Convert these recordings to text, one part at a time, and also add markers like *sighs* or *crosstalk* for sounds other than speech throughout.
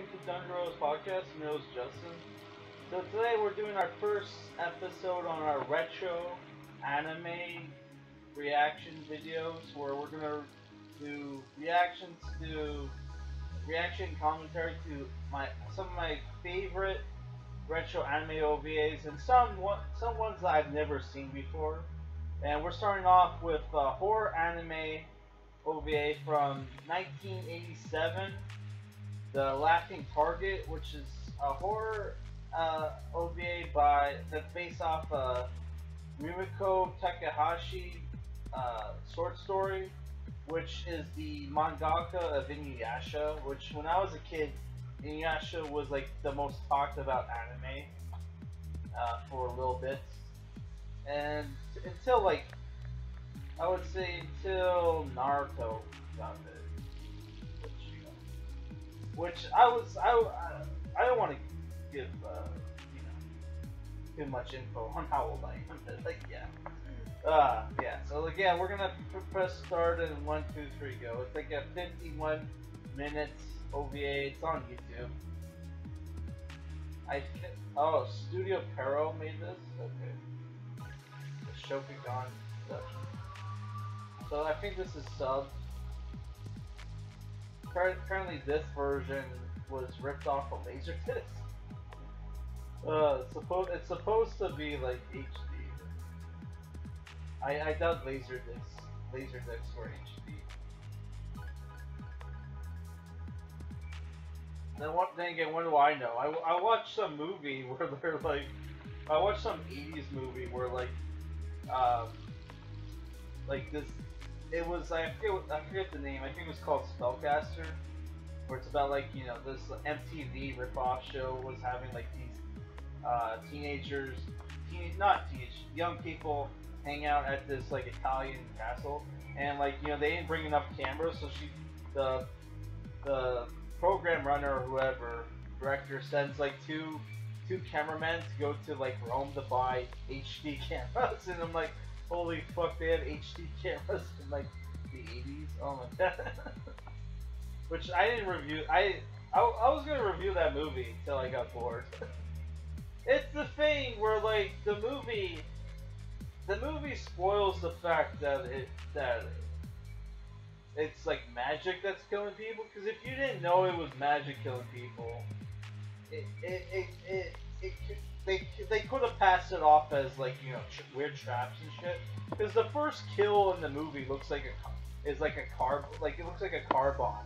welcome to Dungeon Podcast. My name is Justin. So today we're doing our first episode on our retro anime reaction videos, where we're gonna do reactions to reaction commentary to my some of my favorite retro anime OVAs and some some ones that I've never seen before. And we're starting off with uh, horror anime OVA from 1987, The Laughing Target, which is a horror uh, OVA by that's based off uh, Rumiko Takahashi uh, short story, which is the mangaka of Inuyasha. Which, when I was a kid, Inuyasha was like the most talked about anime uh, for a little bit, and until like I would say until Naruto got know, which I was I I, I don't want to give uh, you know too much info on how old I am, but like yeah. Uh, yeah, so again, we're gonna press start in one, two, three, go. It's like a 51 minutes OVA. It's on YouTube. I thi- oh, Studio Pierrot made this. Okay, the Shogakukan production. So I think this is subbed. Apparently, this version was ripped off of Laserdisc. *laughs* Uh, it's supposed it's supposed to be like HD. I I doubt Laserdisc Laserdiscs were HD. Then what? Then again, what do I know? I, I watched some movie *laughs* where they're like, I watched some '80s movie where like, um, like this. It was I forget what, I forget the name. I think it was called Spellcaster, where it's about like you know this MTV ripoff show was having like these uh, teenagers, teen, not teenage, young people hang out at this like Italian castle, and like you know they didn't bring enough cameras, so she the the program runner or whoever director sends like two two cameramen to go to like Rome to buy HD *laughs* cameras, and I'm like, holy fuck, they had HD cameras in like the 80s. Oh my god. *laughs* Which I didn't review. I, I I was gonna review that movie until I got bored. *laughs* it's the thing where like the movie, the movie spoils the fact that it that it's like magic that's killing people. Because if you didn't know it was magic killing people, it it it it, it, could- they they could have passed it off as like you know tr- weird traps and shit. Because the first kill in the movie looks like a is like a car like it looks like a car bomb,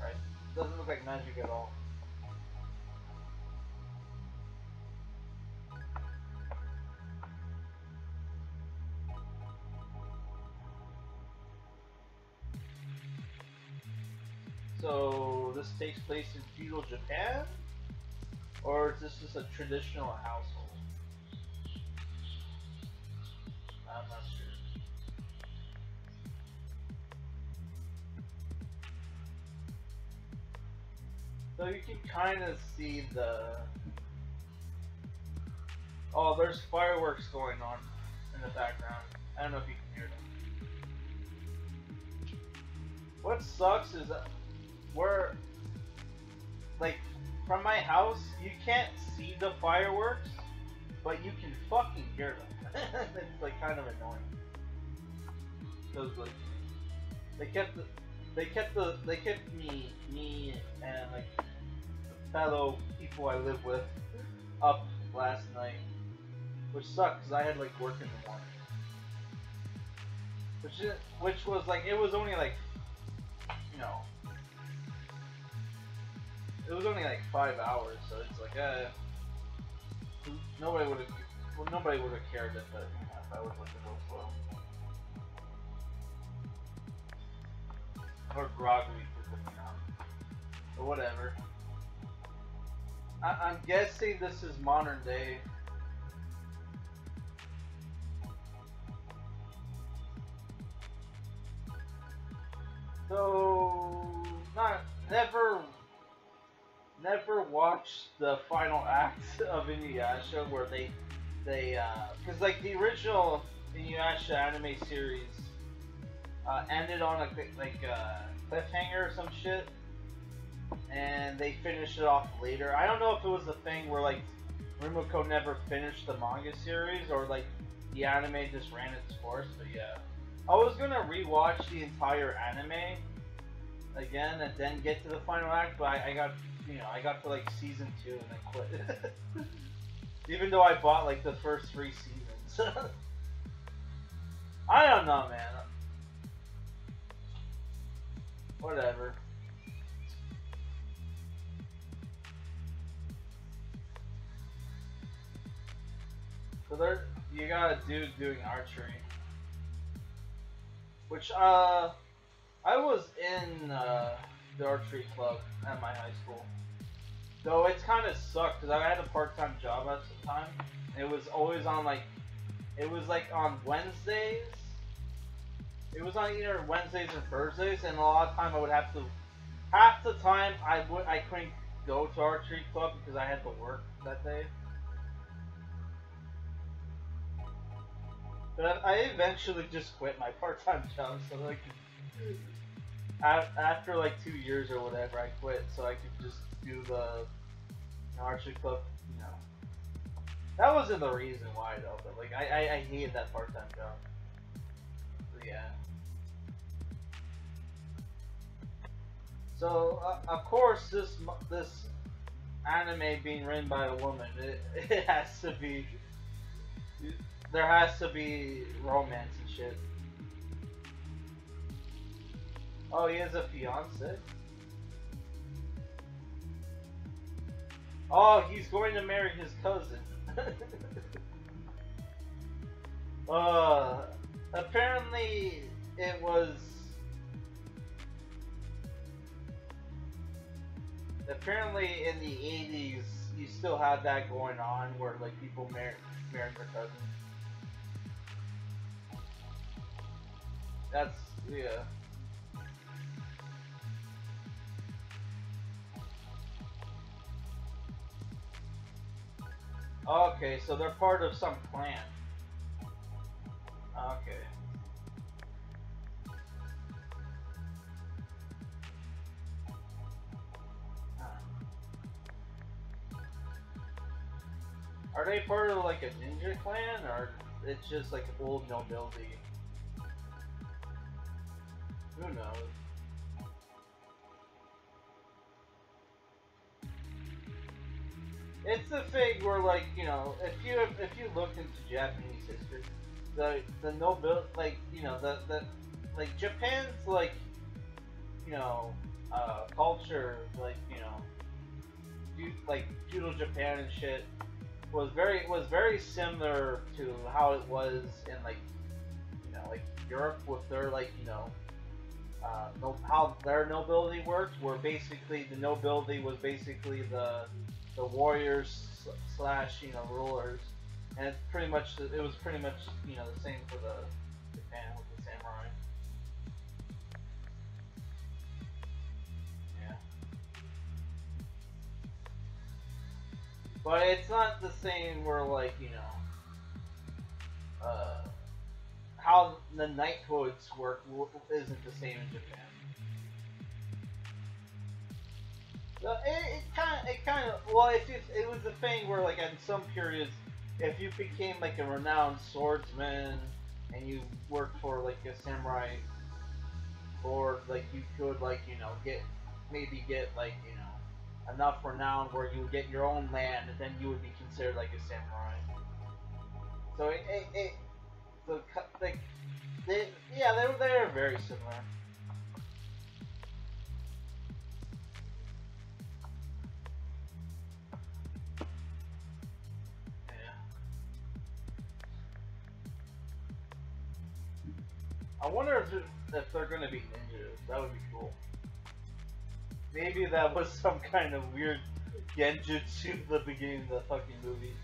right? It Doesn't look like magic at all. So this takes place in feudal Japan, or is this just a traditional household? I'm not sure. So you can kind of see the. Oh, there's fireworks going on in the background. I don't know if you can hear them. What sucks is that we're like from my house, you can't see the fireworks, but you can fucking hear them. *laughs* it's like kind of annoying. Cause like they kept the, they kept the they kept me me and like fellow people I live with up last night, which sucked because I had like work in the morning. Which is, which was like it was only like you know it was only like five hours, so it's like, uh, nobody would have, well, nobody would have cared if, it, if I was like a go. Or groggily for. But whatever. I, I'm guessing this is modern day. So, not, never never watched the final act of Inuyasha where they they because like the original Inuyasha anime series uh, ended on a like a cliffhanger or some shit and they finished it off later. I don't know if it was the thing where like Rumiko never finished the manga series or like the anime just ran its course, but yeah. I was gonna rewatch the entire anime again and then get to the final act, but I, I got you know, I got to like season two and then quit. *laughs* Even though I bought like the first three seasons. *laughs* I don't know, man. Whatever. So there, you got a dude doing archery. Which, uh, I was in, uh, the archery club at my high school. Though it's kind of sucked because I had a part-time job at the time. It was always on like, it was like on Wednesdays. It was on either Wednesdays or Thursdays, and a lot of time I would have to. Half the time I would I couldn't go to archery club because I had to work that day. But I eventually just quit my part-time job so that I could after like two years or whatever, I quit so I could just do the you know, club. You know, that wasn't the reason why though. But like, I I, I hated that part time job. So, yeah. So uh, of course this this anime being written by a woman, *laughs* it, it has to be. There has to be romance and shit. Oh, he has a fiance? Oh, he's going to marry his cousin. *laughs* uh, apparently it was... Apparently in the 80s, you still had that going on where like people mar married their cousins. That's, yeah. Okay, so they're part of some clan. Okay. Are they part of like a ninja clan, or it's just like old nobility? Who knows? It's the thing where like you know if you if you look into Japanese history, the the noble like you know the the like Japan's like you know uh, culture like you know you, like feudal Japan and shit was very was very similar to how it was in like you know like Europe with their like you know uh, how their nobility worked, where basically the nobility was basically the the warriors slash you know rulers, and it's pretty much it was pretty much you know the same for the Japan with the samurai. Yeah, but it's not the same where like you know uh, how the knighthoods work isn't the same in Japan. It, it kind of, it kind of, well, it just, it was a thing where, like, in some periods, if you became, like, a renowned swordsman, and you worked for, like, a samurai lord, like, you could, like, you know, get, maybe get, like, you know, enough renown where you would get your own land, and then you would be considered, like, a samurai. So, it, it, it so, like, they, yeah, they, they're very similar. I wonder if, if they're gonna be ninjas. That would be cool. Maybe that was *laughs* some kind of weird genjutsu at the beginning of the fucking movie.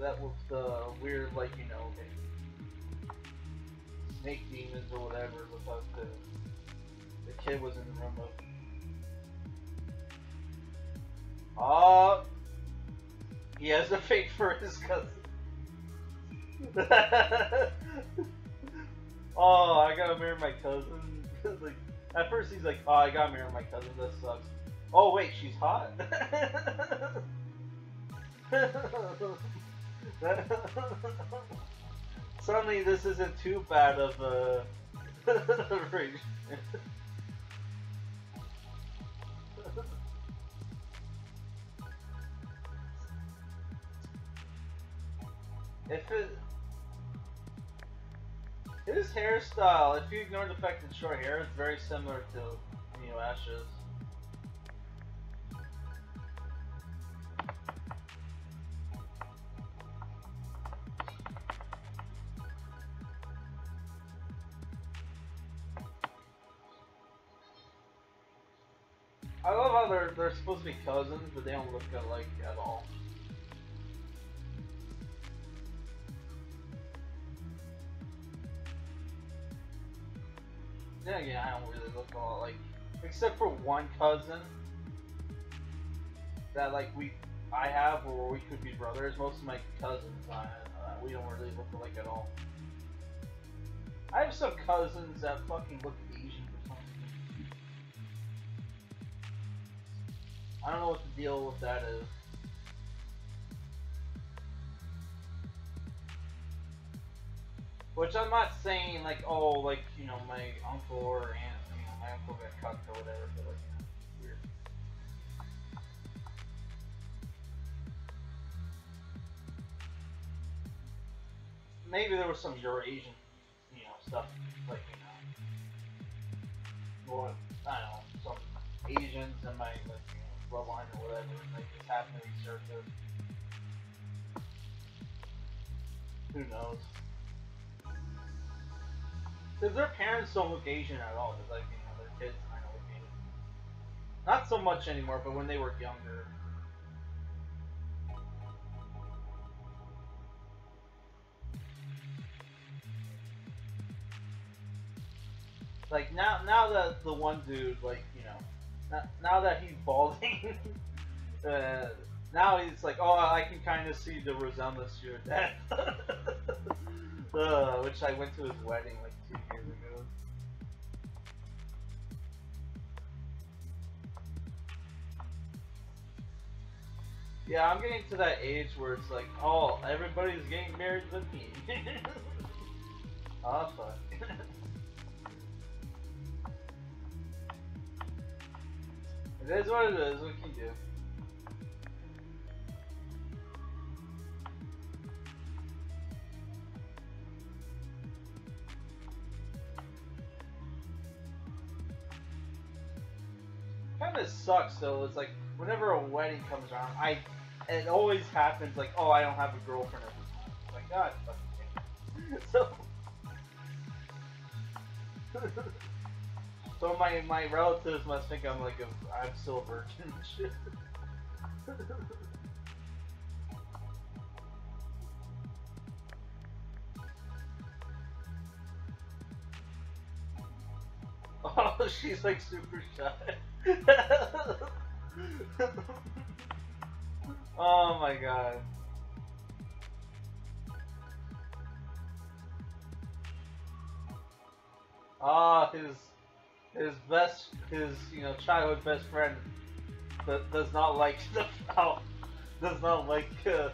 That was the weird, like, you know, snake demons or whatever the fuck the, the kid was in the room of. Oh, uh, he has a *laughs* fate for his cousin. *laughs* oh, I gotta marry my cousin. *laughs* like, at first he's like, oh, I gotta marry my cousin. That sucks. Oh wait, she's hot. *laughs* Suddenly, this isn't too bad of a. *laughs* if it. His hairstyle, if you ignore the fact that short hair, is very similar to Inuyasha's. I love how they're they're supposed to be cousins, but they don't look alike at all. Yeah, yeah, I don't really look all like, except for one cousin that like we, I have, or we could be brothers. Most of my cousins, I, uh, we don't really look alike at all. I have some cousins that fucking look Asian for some reason. I don't know what the deal with that is. Which I'm not saying like, oh, like you know, my uncle or aunt, you know, my uncle got cucked or whatever, but like, you know, weird. Maybe there was some Eurasian, you know, stuff like you know, or I don't know, some Asians in my like you know, bloodline or whatever, and they just happen to be served. Who knows? Because their parents don't look Asian at all. Like you know, their kids kind of look Asian. Not so much anymore, but when they were younger. Like now, now that the one dude, like you know, now, now that he's balding, *laughs* uh, now he's like, oh, I can kind of see the resemblance to your dad. *laughs* uh, which I went to his wedding like Yeah, I'm getting to that age where it's like, oh, everybody's getting married with me. *laughs* oh, *laughs* fuck. it is what it is, what can you do? kind of sucks though. It's like whenever a wedding comes around, I it always happens like, oh, I don't have a girlfriend at this like God, *laughs* so. so my my relatives must think I'm like a I'm still a virgin and shit. *laughs* Oh, she's like super shy. *laughs* oh my god. Ah, his his best his you know childhood best friend that does not like *laughs* the how does not like *laughs* uh,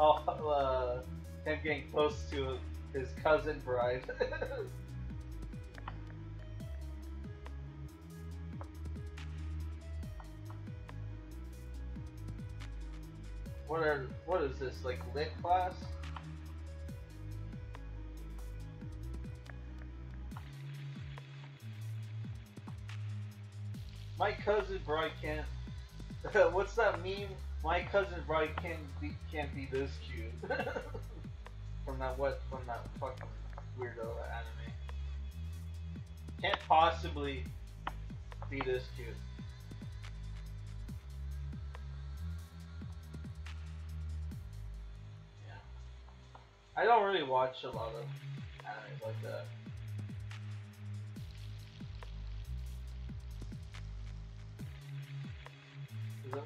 uh, him getting close to his cousin bride. *laughs* What are what is this like lit class? My cousin bride can't. *laughs* What's that meme? My cousin bride can't be can't be this cute. *laughs* from that what from that fucking weirdo anime. Can't possibly be this cute. I don't really watch a lot of animes like that.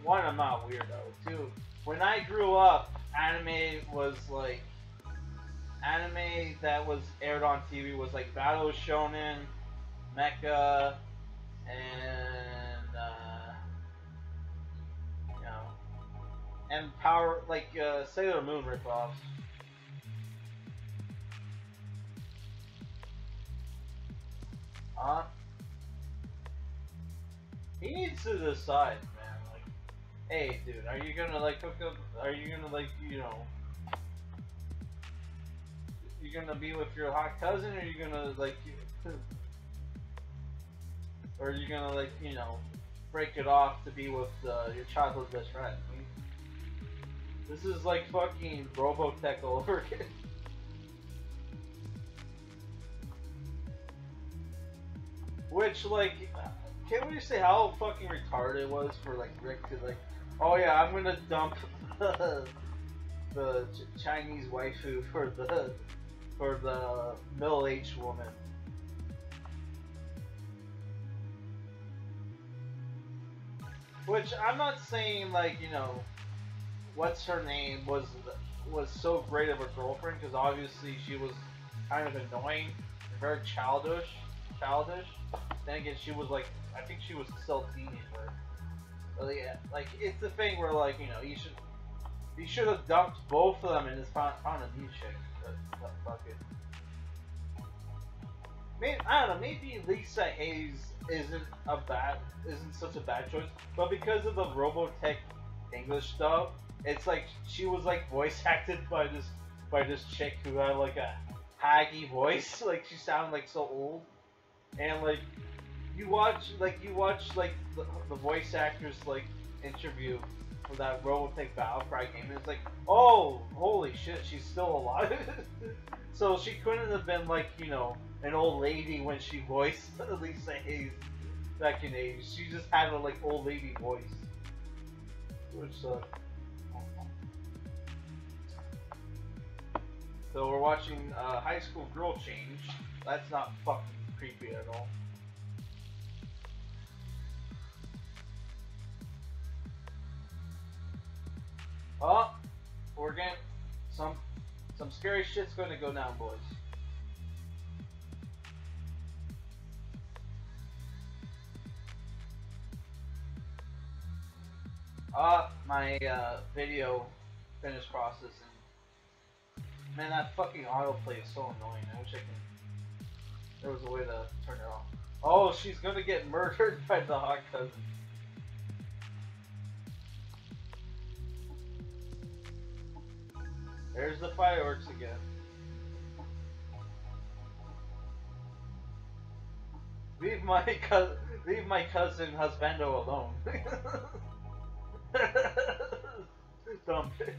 One, I'm not weirdo. Two, when I grew up, anime was like anime that was aired on TV was like Battle Shonen, Mecha, and uh, and Power like uh, Sailor Moon ripoffs. Huh? He needs to decide, man. Like, hey, dude, are you gonna like hook up? Are you gonna like, you know, you gonna be with your hot cousin, or are you gonna like, or are you gonna like, you know, break it off to be with uh, your childhood best friend? This is like fucking Robotech all over again. Which, like, can't we say how fucking retarded it was for, like, Rick to, like, oh yeah, I'm gonna dump *laughs* the, the Ch Chinese waifu for the, for the middle-aged woman. Which, I'm not saying, like, you know, what's her name was was so great of a girlfriend, because obviously she was kind of annoying, very childish, childish. Then again, she was like, I think she was still a. But yeah, like it's the thing where like you know you should you should have dumped both of them and just found, found a new chick. But fuck it. Maybe I don't know. Maybe Lisa Hayes isn't a bad isn't such a bad choice, but because of the Robotech English stuff, it's like she was like voice *laughs* acted by this by this chick who had like a haggy voice. *laughs* Like she sounded like so old, and like you watch like you watch like the, the voice actors like interview for that Robotech Battlecry game, and it's like, oh, holy shit, she's still alive. *laughs* so she couldn't have been like you know an old lady when she voiced *laughs* Lisa Hayes back in '80s. She just had a like old lady voice, which sucked. So we're watching uh, High School Girl Change. That's not fucking creepy at all. Oh, we're getting some some scary shit's gonna go down, boys. Uh, my uh, video finished processing. Man, that fucking autoplay is so annoying. I wish I can. There was a way to turn it off. Oh, she's gonna get murdered *laughs* by the hot cousin. There's the fireworks again. Leave my cousin, leave my cousin husbando alone. *laughs* Dumb bitch.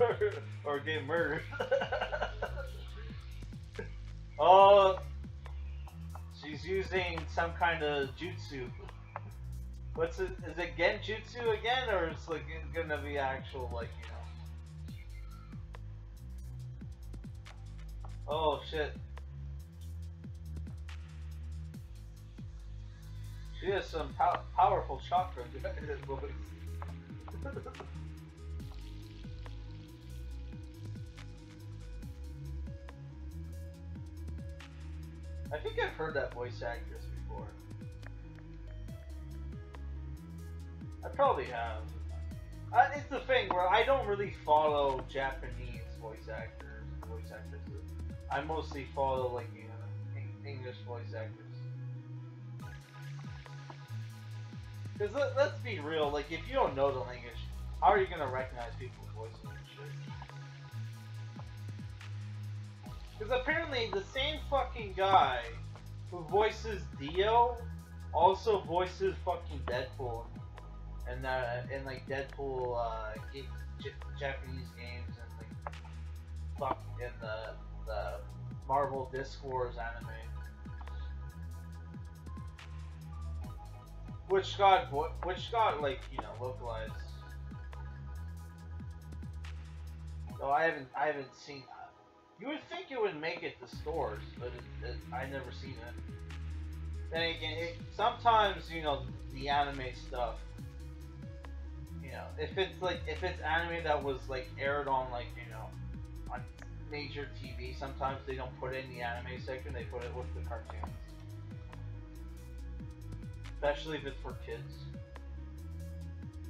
*laughs* or, or get murdered. Oh, she's using some kind of jutsu. What's it? Is it genjutsu again, or is like gonna be actual like you know? Oh shit. She has some pow powerful chakra, *laughs* *laughs* I think I've heard that voice actress before. I probably have. It's the thing where I don't really follow Japanese voice actors, voice actresses. I mostly follow like you know English voice actors. Because let, us be real, like if you don't know the language, how are you gonna recognize people's voices and shit? Because apparently the same fucking guy who voices Dio also voices fucking Deadpool and uh, in like Deadpool uh, Japanese games and like fuck in the the Marvel Disc Wars anime. Which got which got like you know localized. So I haven't I haven't seen. You would think it would make it to stores, but it, it, I never seen it. Then again, it, sometimes you know the anime stuff. You know, if it's like if it's anime that was like aired on like you know on major TV, sometimes they don't put it in the anime section. They put it with the cartoons, especially if it's for kids.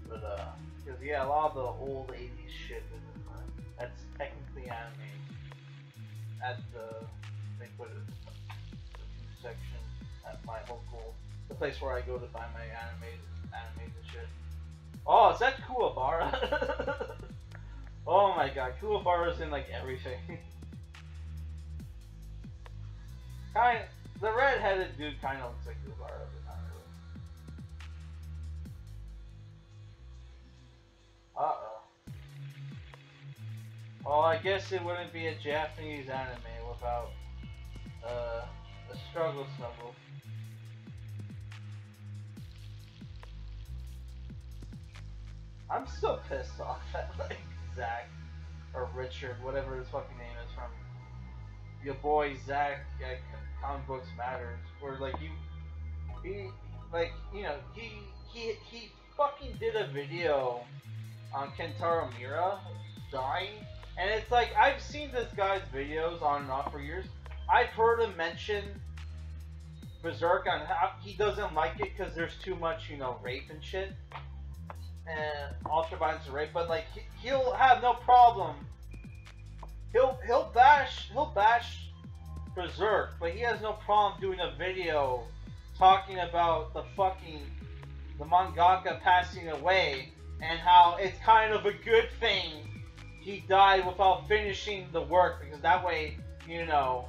But uh. Because yeah, a lot of the old '80s shit is. That's technically anime. At the they put it the two section at my local, the place where I go to buy my anime anime animated shit. Oh, is that Kuwabara? *laughs* oh my god, Kuwabara's in like everything. *laughs* kind, the red-headed dude kind of looks like Kuwabara, but not really. Uh oh. Well, I guess it wouldn't be a Japanese anime without uh, a struggle snuggle. I'm so pissed off at like Zach or Richard, whatever his fucking name is from your boy Zach at Comic Books Matters, where like you, he, like you know, he he he fucking did a video on Kentaro Miura dying, and it's like I've seen this guy's videos on and off for years. I've heard him mention Berserk on how he doesn't like it because there's too much, you know, rape and shit and ultra violence and rape, but like he, will have no problem. He'll he'll bash he'll bash Berserk, but he has no problem doing a video talking about the fucking the mangaka passing away and how it's kind of a good thing he died without finishing the work because that way you know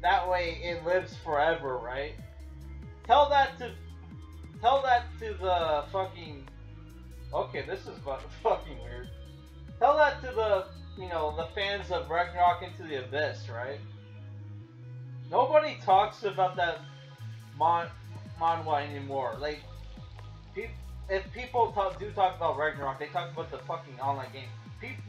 that way it lives forever, right? Tell that to tell that to the fucking. Okay, this is *laughs* fucking weird. Tell that to the, you know, the fans of Ragnarok Into the Abyss, right? Nobody talks about that mon manhwa anymore. Like, if people talk, do talk about Ragnarok, they talk about the fucking online game.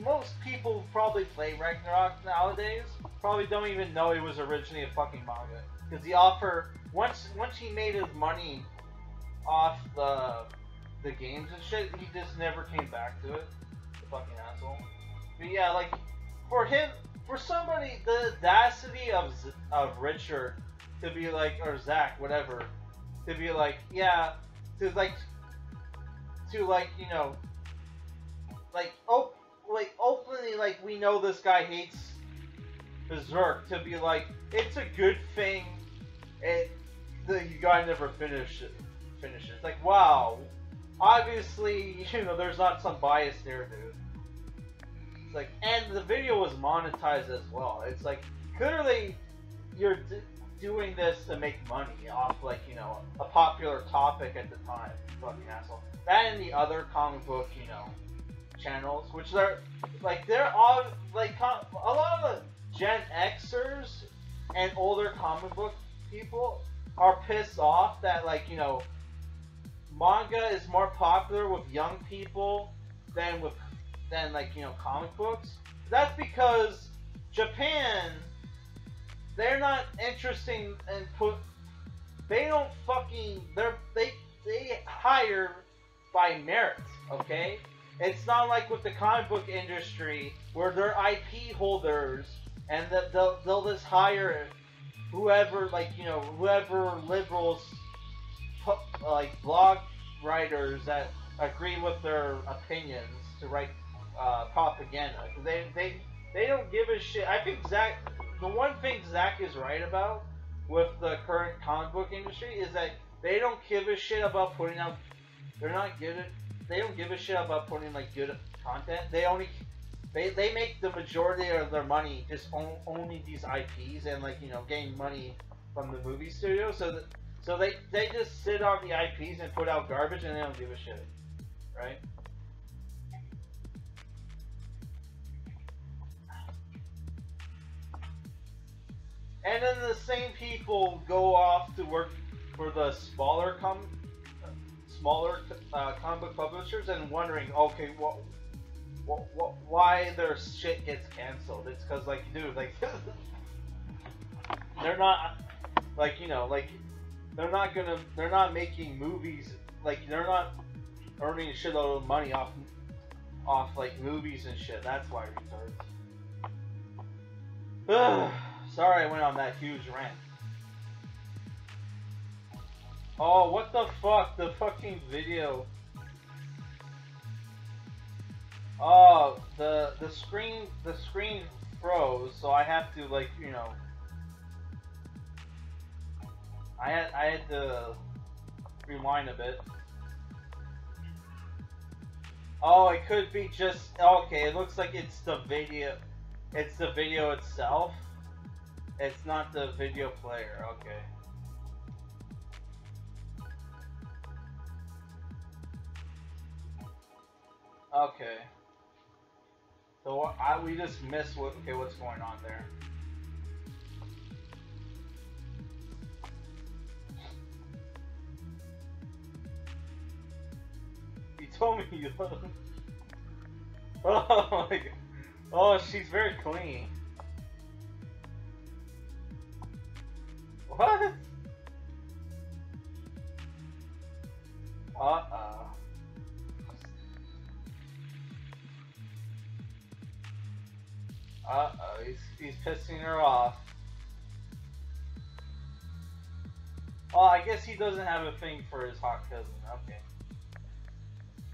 Most people probably play Ragnarok nowadays probably don't even know it was originally a fucking manga because the offer once once he made his money off the the games and shit, he just never came back to it. The fucking asshole. But yeah, like for him, for somebody, the audacity of of Richard to be like, or Zach, whatever, to be like, yeah, to like, to like, you know, like, oh, like openly, like we know this guy hates Berserk. To be like, it's a good thing, it the guy never finished finishes. Like, wow. Obviously, *laughs* you know, there's not some bias there, dude. It's like, and the video was monetized as well. It's like, clearly, you're doing this to make money off, like, you know, a popular topic at the time. Fucking asshole. That and the other comic book, you know, channels, which are, like, they're all, like, a lot of the Gen Xers and older comic book people are pissed off that, like, you know, manga is more popular with young people than with than like you know comic books. That's because Japan they're not interesting and put they don't fucking they're they they hire by merit, okay? It's not like with the comic book industry where they're IP holders and that they'll, they'll just hire whoever like you know whoever liberals like blog writers that agree with their opinions to write uh, propaganda. They they they don't give a shit. I think Zach. The one thing Zach is right about with the current comic book industry is that they don't give a shit about putting out. They're not good. They don't give a shit about putting like good content. They only. They, they make the majority of their money just owning these IPs and like you know getting money from the movie studio. So that so they, they just sit on the IPs and put out garbage and they don't give a shit. Right? And then the same people go off to work for the smaller com smaller uh, comic book publishers and wondering, okay, what, what, what, why their shit gets canceled? It's because, like, dude, like, *laughs* they're not, like, you know, like, they're not gonna they're not making movies like they're not earning a shitload of money off off like movies and shit. That's why retards. *sighs* Sorry I went on that huge rant. Oh, what the fuck? The fucking video. Oh, the the screen the screen froze, so I have to like you know. I had I had to rewind a bit. Oh, it could be just okay. It looks like it's the video. It's the video itself. It's not the video player. Okay. Okay. So I we just missed what okay what's going on there. *laughs* You told me you. *laughs* oh my god. Oh, she's very clean. What? Uh-oh. Uh-oh, he's, he's pissing her off. Oh, I guess he doesn't have a thing for his hot cousin. Okay.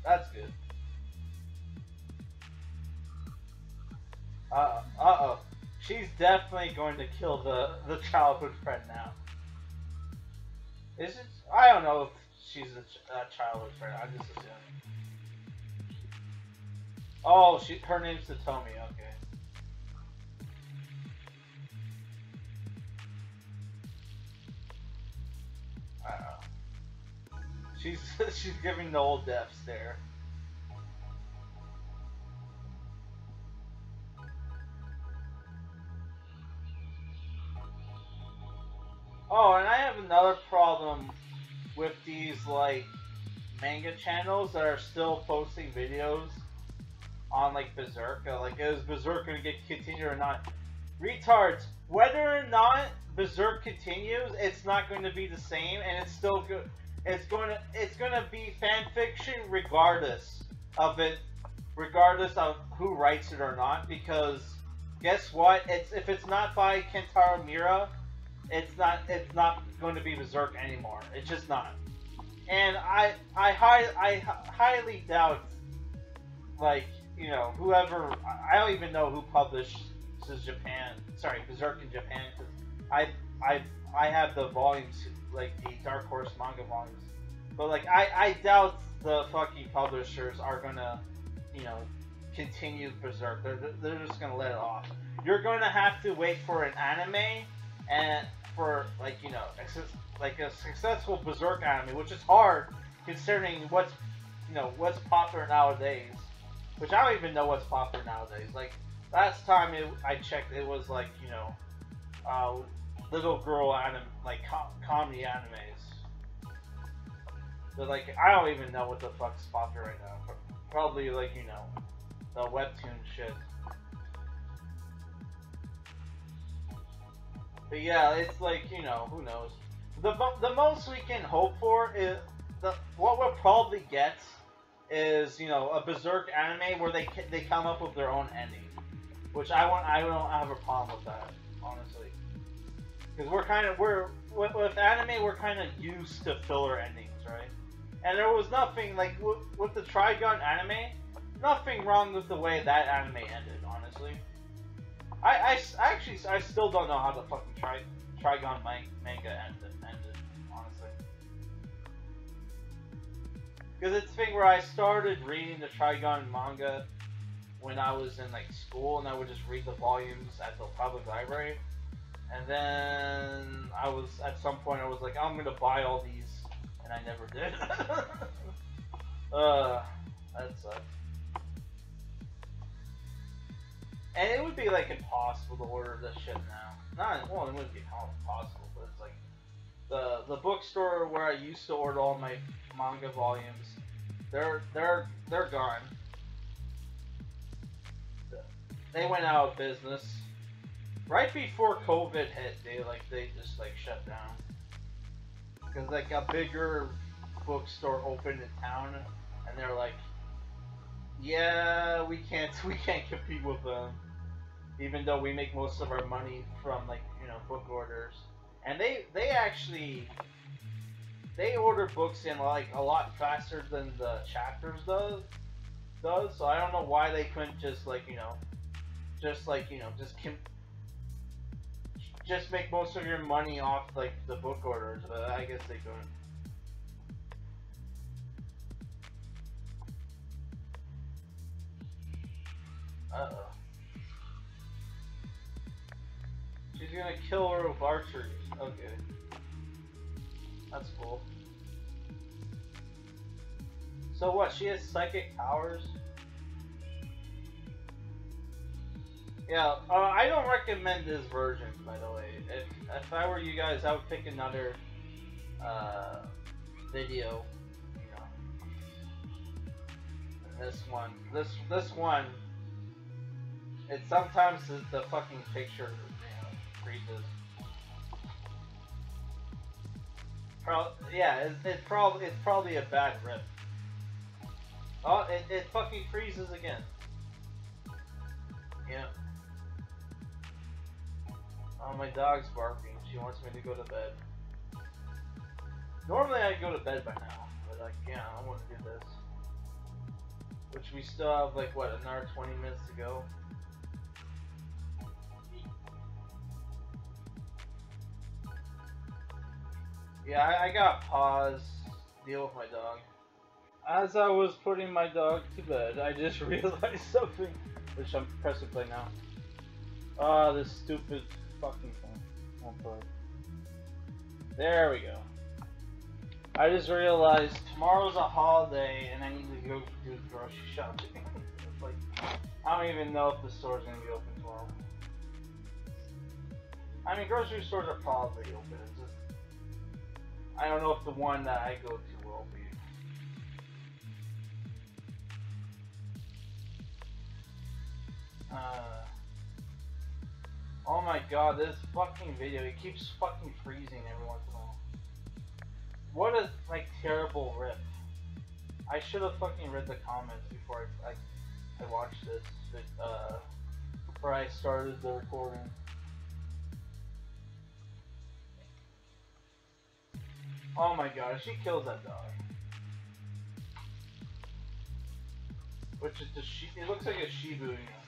That's good. Uh, oh uh-oh. She's definitely going to kill the, the childhood friend now. Is it? I don't know if she's a, ch a childhood friend. I'm just assuming. Oh, she her name's Satomi. Okay. She's *laughs* she's giving the old death stare. Oh, and I have another problem with these like manga channels that are still posting videos on like Berserk. Like, is Berserk gonna get continued or not? Retards, whether or not Berserk continues, it's not going to be the same, and it's still good. It's going to it's going to be fan fiction regardless of it, regardless of who writes it or not. Because guess what? It's if it's not by Kentaro Miura, it's not it's not going to be Berserk anymore. It's just not. And I I high I highly doubt like you know whoever I don't even know who publishes Japan. Sorry, Berserk in Japan because I I I have the volumes like the Dark Horse manga volumes, but like I I doubt the fucking publishers are gonna you know continue Berserk. They're they're just gonna let it off. You're gonna have to wait for an anime and for like you know like a successful Berserk anime, which is hard considering what's you know what's popular nowadays. Which I don't even know what's popular nowadays. Like last time it, I checked, it was like you know uh, little girl anim like com comedy animes. But like I don't even know what the fuck's popular right now. Probably like you know the webtoon shit. But yeah, it's like you know who knows. The the most we can hope for is the what we'll probably get is you know a Berserk anime where they they come up with their own ending, which I want I don't have a problem with that honestly. Because we're kind of we're with, with, anime we're kind of used to filler endings, right? And there was nothing like with, with the Trigun anime, nothing wrong with the way that anime ended, honestly. I, I, I actually I still don't know how the fucking Tri, Trigun manga ended, ended honestly. Because it's a thing where I started reading the Trigun manga when I was in like school, and I would just read the volumes at the public library. And then I was at some point I was like, I'm gonna buy all these, and I never did. *laughs* uh, that sucks. And it would be like impossible to order this shit now. Not well, it wouldn't be impossible, but it's like the the bookstore where I used to order all my manga volumes. They're they're they're gone. They went out of business right before COVID hit, they like they just like shut down because like a bigger bookstore opened in town, and they're like, yeah, we can't *laughs* we can't compete with them, even though we make most of our money from like you know book orders, and they they actually they order books in like a lot faster than the chapters does. does. So I don't know why they couldn't just like you know, just like you know, just just make most of your money off like the book orders. But I guess they couldn't. Uh oh. She's gonna kill her with archery. Okay. That's cool. So what, she has psychic powers? Yeah, uh, I don't recommend this version, by the way. If, if I were you guys, I would pick another uh, video, you know. This one, this this one, it sometimes is the fucking picture, you know, freezes. Pro- yeah, it, it probably it's probably a bad rip. Oh, it, it fucking freezes again. Yeah. Oh, my dog's barking. She wants me to go to bed. Normally I'd go to bed by now, but I can't. I want to do this. Which we still have, like, what, another 20 minutes to go? Yeah, I, I got pause. Deal with my dog. As I was putting my dog to bed, I just *laughs* realized something. Which I'm pressing play now. Ah, this stupid fucking thing. Won't. There we go. I just realized tomorrow's a holiday and I need to go do grocery *laughs* shopping. like, I don't even know if the store's gonna be open tomorrow. I mean, grocery stores are probably open. It's just, I don't know if the one that I go to will be. Uh, oh my god, this fucking video, it keeps fucking freezing every once in a while. What a, like, terrible rip. I should have fucking read the comments before I, I, I watched this, uh, before I started the recording. Oh my god, she kills that dog. Which is the she it looks like a Shiba, you know.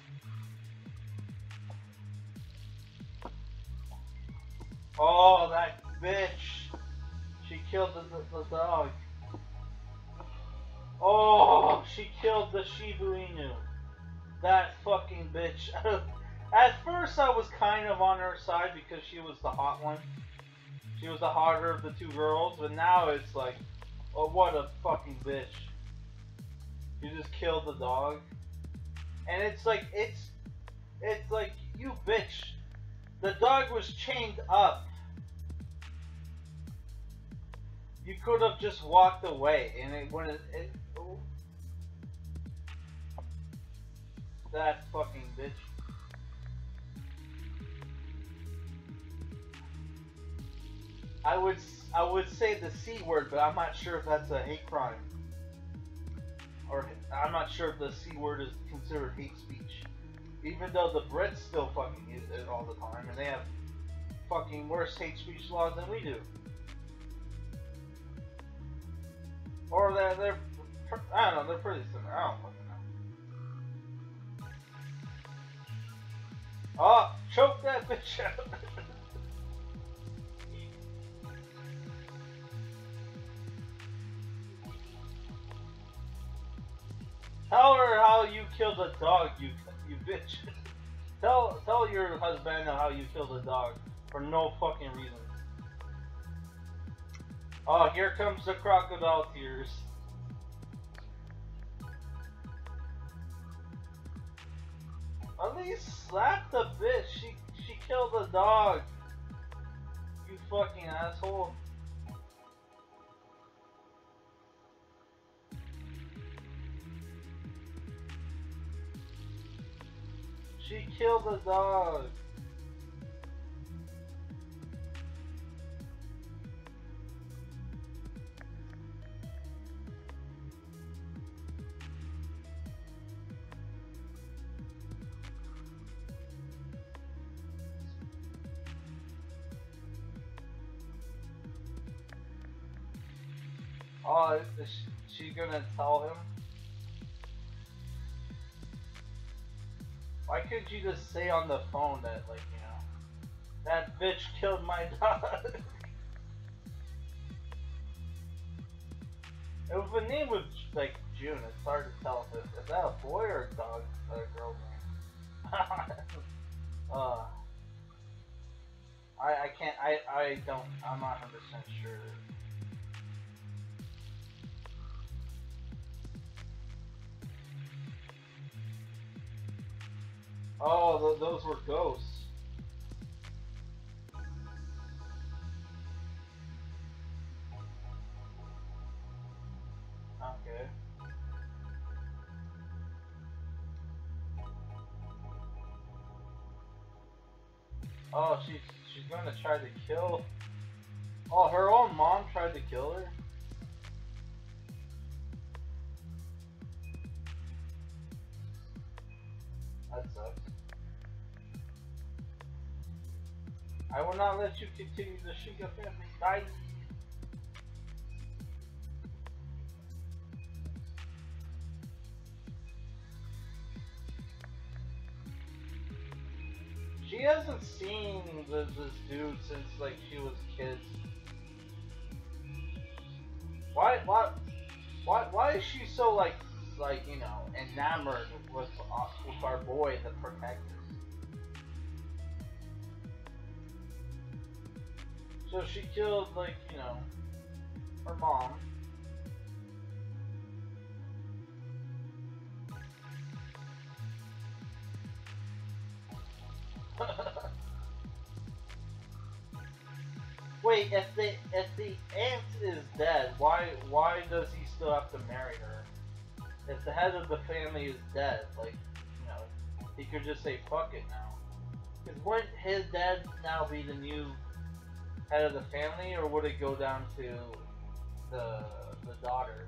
Oh, that bitch! She killed the, the, the dog. Oh, she killed the Shiba Inu. That fucking bitch. *laughs* At first, I was kind of on her side because she was the hot one. She was the hotter of the two girls, but now it's like, oh, what a fucking bitch. You just killed the dog. And it's like, it's, it's like, you bitch. The dog was chained up. You could have just walked away, and it wouldn't. It. That fucking bitch. I would I would say the c word, but I'm not sure if that's a hate crime, or I'm not sure if the c word is considered hate speech. Even though the Brits still fucking use it all the time, and they have fucking worse hate speech laws than we do. Or they're, they're I don't know, they're pretty similar. I don't fucking know. Oh, choke that bitch out. *laughs* Tell her how you killed a dog, you you bitch. *laughs* tell tell your husband how you killed a dog for no fucking reason. Oh, here comes the crocodile tears. At least slap the bitch. She she killed a dog. You fucking asshole. She killed the dog. Oh, is she gonna tell him? Why couldn't you just say on the phone that, like, you know, that bitch killed my *laughs* dog? if the name was, like, June, it's hard to tell if, it, is that a boy or a dog, or a girl name. *laughs* uh, I, I can't, I, I don't, I'm not 100% sure. Oh, th those were ghosts. Okay. Oh, she's she's gonna try to kill. Oh, her own mom tried to kill her. I will not let you continue the Shiga family. Bye. She hasn't seen this, this dude since like she was kids. Why, why, why, why is she so like, like you know, enamored with uh, with our boy, the protector? So she killed, like, you know, her mom. *laughs* Wait, if the if the aunt is dead, why why does he still have to marry her? If the head of the family is dead, like, you know, he could just say fuck it now. Because wouldn't his dad now be the new head of the family, or would it go down to the the daughter?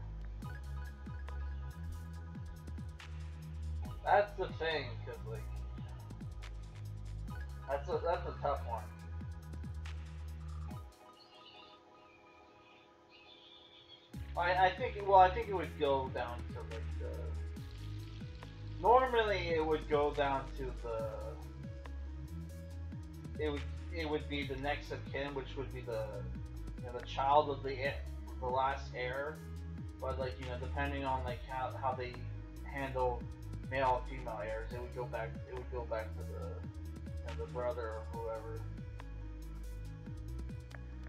That's the thing, cause like that's a that's a tough one. I I think well I think it would go down to like the normally it would go down to the it would it would be the next of kin, which would be the you know the child of the the last heir. But like you know, depending on like how how they handle male and female heirs, it would go back it would go back to the you know, the brother or whoever.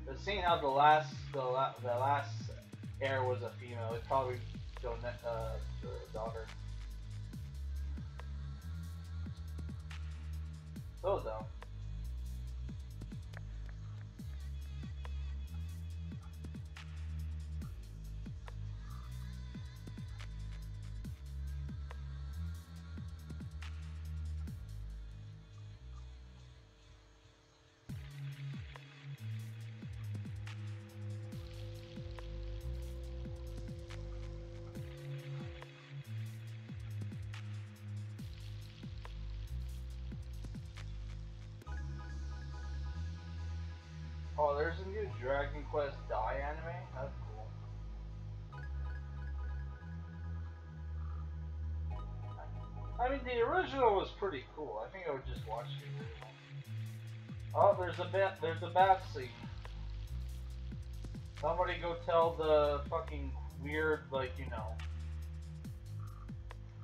But seeing how the last the, la the last heir was a female, it'd probably go uh, to the daughter. So though. Oh, there's a new Dragon Quest Dai anime? That's cool. I mean, the original was pretty cool. I think I would just watch the original. Oh, there's a bat. There's a bat scene. Somebody go tell the fucking weird, like you know,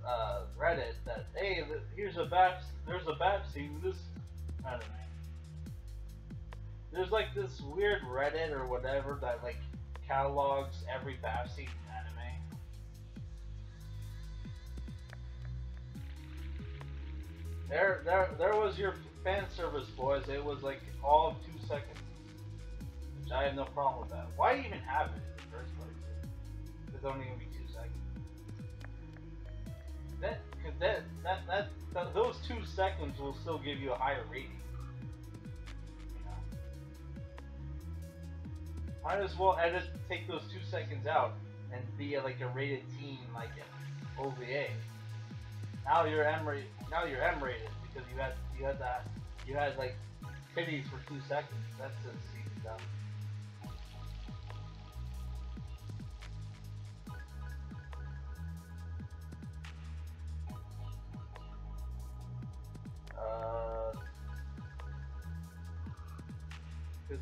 uh, Reddit that hey, here's a bat. There's a bat scene. This I don't know. There's like this weird Reddit or whatever that like catalogs every Babsy anime. There, there, there was your fan service, boys. It was like all of two seconds, which I have no problem with that. Why even have it in the first place? It's only gonna be two seconds. That, cause that, that, that, that, those two seconds will still give you a higher rating. Might as well edit, take those two seconds out, and be a, like a rated teen, like an OVA. Now you're M rated. Now you're M rated because you had you had that you had like titties for two seconds. That's just dumb.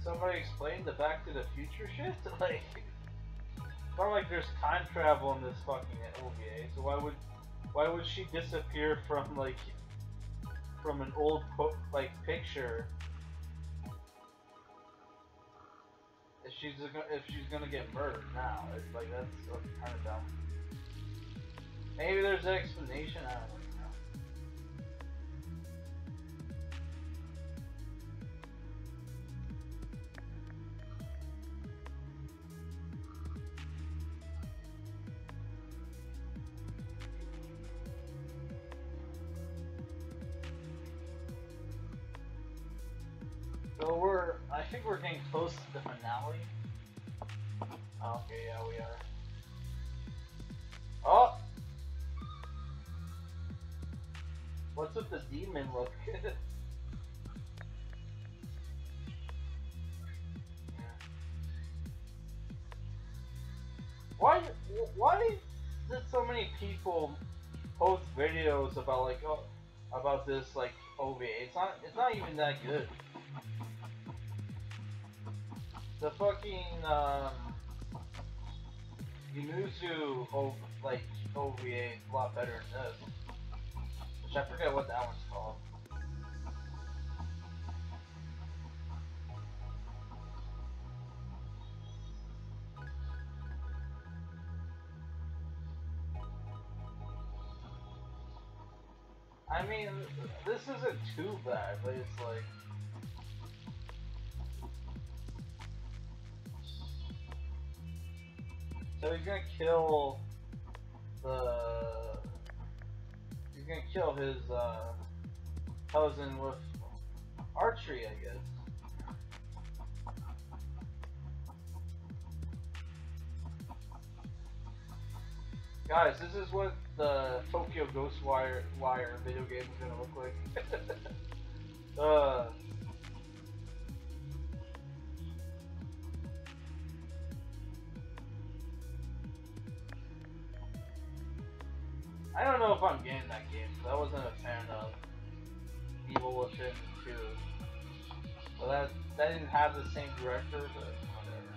Somebody explain the Back to the Future shit? *laughs* Like, it's not like there's time travel in this fucking OVA. So why would, why would she disappear from like, from an old like picture? If she's if she's gonna get murdered now, it's like that's kind of dumb. Maybe there's an explanation. I don't know. Think we're getting close to the finale. Okay, yeah, we are. Oh! What's with the demon look? *laughs* Why, why did so many people post videos about like, oh, about this like OVA? It's not, it's not even that good. The fucking, um, Yumizu, like, OVA is a lot better than this. Which I forget what that one's called. I mean, this isn't too bad, but it's like... He's gonna kill the. He's gonna kill his uh, cousin with archery, I guess. Guys, this is what the Tokyo Ghostwire Wire video game is gonna look like. *laughs* uh. I don't know if I'm getting that game, because I wasn't a fan of Evil Within 2. Well, that, that didn't have the same director, but whatever.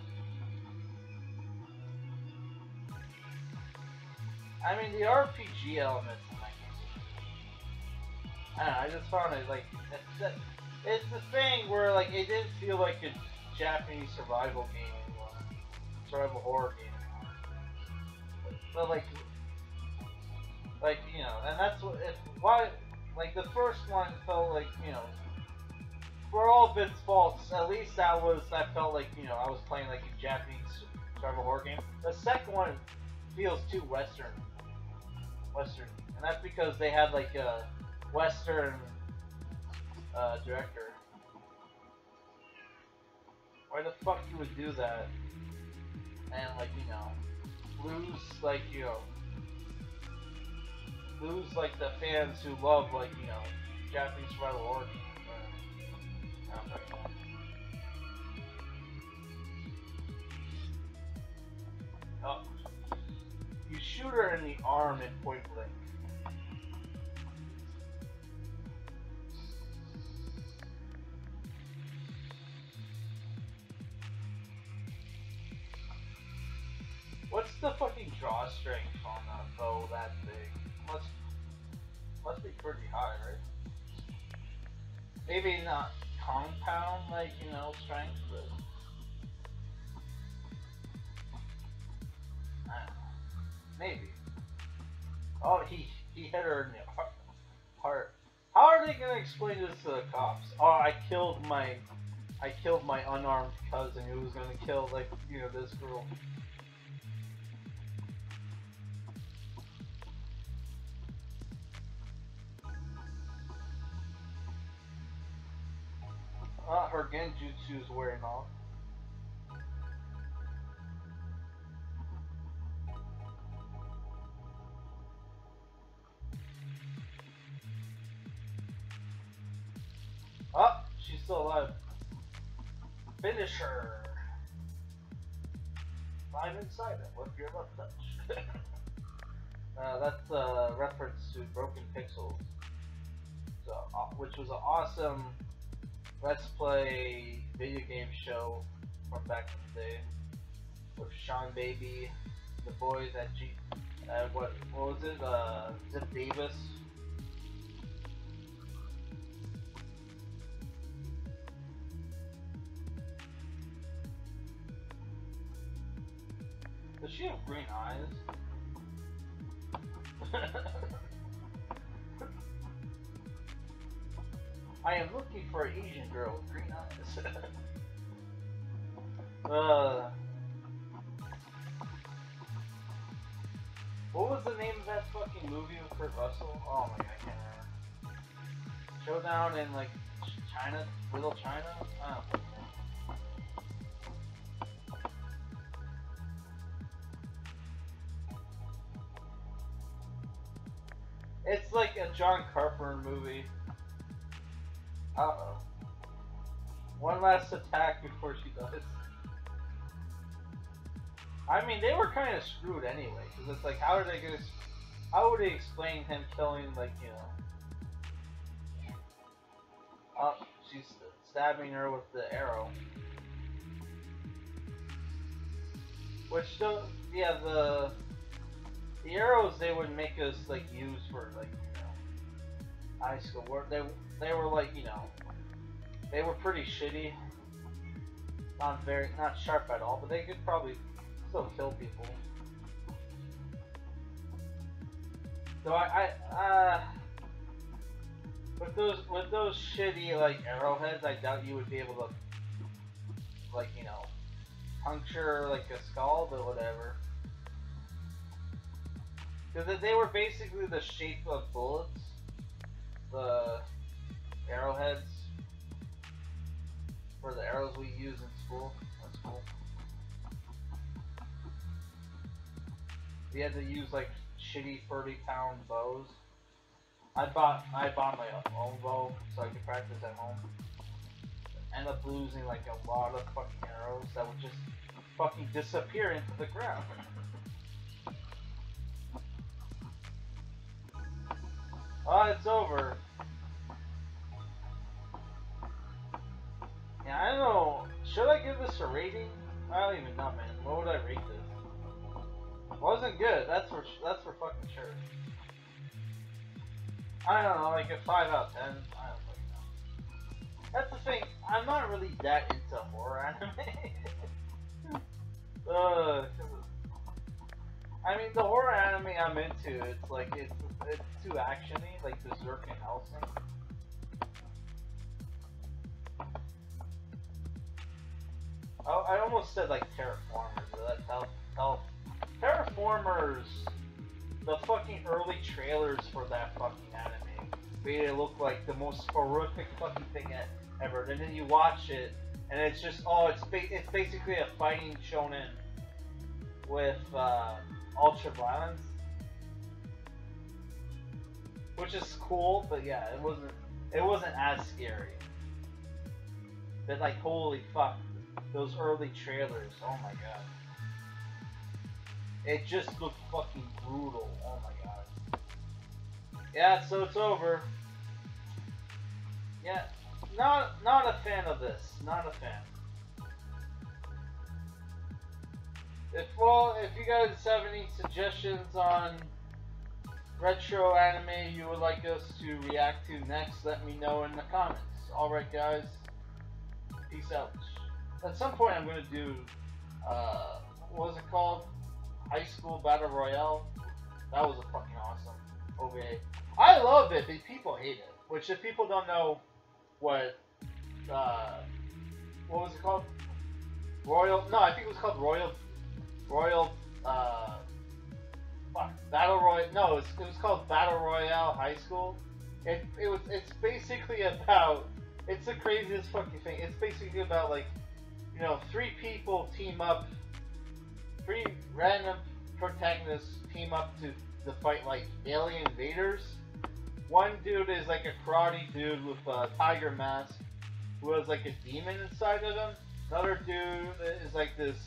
I mean, the RPG elements in that game. I don't know, I just found it, like, it's, it's the thing where, like, it didn't feel like a Japanese survival game anymore. Survival horror game anymore. But, but like, like, you know, and that's what, if, why, like, the first one felt like, you know, for all of its faults, at least that was, that felt like, you know, I was playing, like, a Japanese survival horror game. The second one feels too Western. Western. And that's because they had, like, a Western uh, director. Why the fuck you would do that? And, like, you know, lose, like, you know, lose like the fans who love like you know Japanese survival horror. Uh, oh. You shoot her in the arm at point blank. What's the fucking draw strength on a bow that big? Must must be pretty high, right? Maybe not compound like you know strength, but maybe. Oh, he he hit her in the heart. How are they gonna explain this to the cops? Oh, I killed my I killed my unarmed cousin who was gonna kill like you know this girl. Genjutsu is wearing off. Oh, she's still alive. Finish her. I'm inside it with your left touch. *laughs* uh, that's a reference to Broken Pixels, so, uh, which was an awesome Let's Play video game show from back in the day with Seanbaby, the boys at G. Uh, what what was it? Uh, Ziff Davis. Does she have green eyes? *laughs* I am looking for an Asian girl with green eyes. *laughs* uh, what was the name of that fucking movie with Kurt Russell? Oh my god, I can't remember. Showdown in like China, Little China. I don't know. It's like a John Carpenter movie. Uh oh. One last attack before she does. I mean, they were kind of screwed anyway, because it's like, how are they gonna, how would they explain him killing, like, you know? Oh, she's stabbing her with the arrow. Which don't, yeah, the the arrows they would make us like use for like high school work. They they were like you know they were pretty shitty. Not very not sharp at all, but they could probably still kill people. So I I uh with those with those shitty like arrowheads, I doubt you would be able to like you know puncture like a skull or whatever. Because they were basically the shape of bullets. The arrowheads. For the arrows we use in school. That's cool. We had to use like shitty 30 pound bows. I bought I bought my own bow so I could practice at home. End up losing like a lot of fucking arrows that would just fucking disappear into the ground. Oh, it's over. Yeah, I don't know. Should I give this a rating? I don't even know, man. What would I rate this? Wasn't good. That's for that's for fucking sure. I don't know, like a five out of ten. I don't fucking know. That's the thing. I'm not really that into horror anime. *laughs* uh, I mean, the horror anime I'm into, it's like it's it's too actiony, like Berserk and Hellsing. Oh, I almost said like Terra Formars, but that's how, how Terra Formars, the fucking early trailers for that fucking anime made it look like the most horrific fucking thing ever. And then you watch it, and it's just oh, it's ba- it's basically a fighting shonen with uh, ultra violence which is cool, but yeah, it wasn't it wasn't as scary. But like, holy fuck, those early trailers, oh my god, it just looked fucking brutal. Oh my god. Yeah, so it's over. Yeah, not not a fan of this. Not a fan. If well, if you guys have any suggestions on retro anime you would like us to react to next, let me know in the comments. Alright guys, peace out. At some point I'm going to do, uh, what was it called? High School Battle Royale. That was a fucking awesome OVA. I love it, but people hate it. Which if people don't know what, uh, what was it called? Royal, no, I think it was called Royal, Royal, uh, fuck, Battle Royale. No, it was, it was called Battle Royale High School. It, it was it's basically about it's the craziest fucking thing. It's basically about like you know three people team up, three random protagonists team up to to fight like alien invaders. One dude is like a karate dude with a tiger mask who has like a demon inside of him. Another dude is like this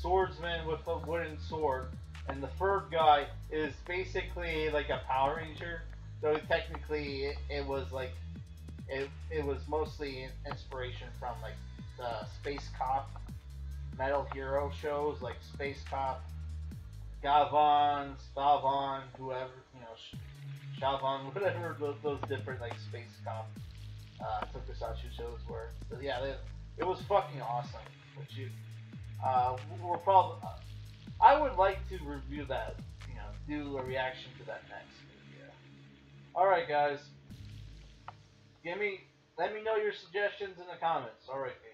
swordsman with a wooden sword and the third guy is basically like a Power Ranger. So technically, it, it was like it it was mostly inspiration from like the Space Cop, Metal Hero shows like Space Cop, Gavan, Stavon, whoever you know, Sh- Shavon, *laughs* whatever those, those different like Space Cop uh, tokusatsu shows were. So yeah, they, it was fucking awesome. Which you, uh, we're probably. I would like to review that. You know, do a reaction to that next video. All right, guys. Give me. Let me know your suggestions in the comments. All right, guys.